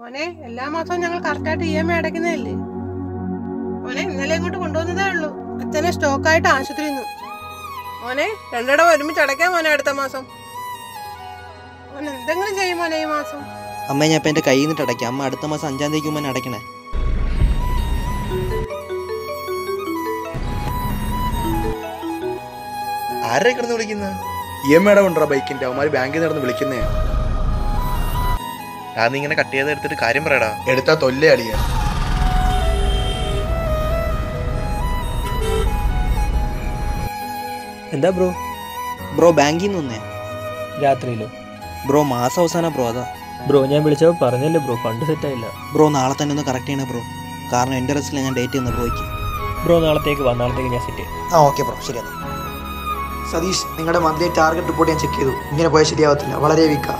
മോനെ എല്ലാ മാസവും ഞങ്ങൾ കറക്റ്റായിട്ട് ഇ എം ഐ അടയ്ക്കുന്നതല്ലേ? മോനെ ഇന്നലെ ഇങ്ങോട്ട് കൊണ്ടുവന്നതേ ഉള്ളൂ. അച്ഛനെ സ്റ്റോക്കായിട്ട് ആശുപത്രിയിൽ നിന്ന്. മോനെ രണ്ടിടം ഒരുമിച്ച് അടയ്ക്കാം മോനെ അടുത്ത മാസം. മോൻ എന്തെങ്കിലും ചെയ്യും മോനെ ഈ മാസം. അമ്മ ഞാൻ ഇപ്പം എന്റെ കയ്യിൽ നിന്നിട്ട് അടയ്ക്കാം. അമ്മ അടുത്ത മാസം അഞ്ചാം തീയതിക്ക് മുമ്പ് അടയ്ക്കണേ. ആരെ കിടന്ന് വിളിക്കുന്നത് ഇ എം ഐയുടെ അടവുണ്ടോ ബൈക്കിന്റെ അവന്മാര് ബാങ്കിൽ നടന്ന് വിളിക്കുന്നേ. ഞാൻ നീ ഇങ്ങനെ കട്ട് ചെയ്ത് എടുത്തിട്ട് കാര്യം പറയടാ. എടുത്താ തൊല്ലേ അളിയ എന്താ ബ്രോ? ബ്രോ ബാങ്കിൽ നിന്ന് വന്നേ. രാത്രിയിലോ? ബ്രോ മാസം അവസാനം ബ്രോ അതാ. ബ്രോ ഞാൻ വിളിച്ചപ്പോൾ പറഞ്ഞല്ലേ ബ്രോ ഫണ്ട് സെറ്റായില്ല ബ്രോ നാളെ തന്നെ ഒന്ന് കറക്റ്റ് ചെയ്യണേ ബ്രോ. കാരണം എന്റെ റെസ്റ്റിലാണ് ഞാൻ ഡേറ്റ് ചെയ്യുന്ന ബ്രോയ്ക്ക്. ബ്രോ നാളത്തേക്ക് വാ നാളത്തേക്ക് ഞാൻ സെറ്റ് ചെയ്യാം. ആ ഓക്കെ ബ്രോ ശരി സതീഷ് നിങ്ങളുടെ മന്ത്ലി ടാർഗറ്റ് റിപ്പോർട്ട് ഞാൻ ചെക്ക് ചെയ്തു. ഇങ്ങനെ പോയാൽ ശരിയാവത്തില്ല. വളരെ വീക്കാ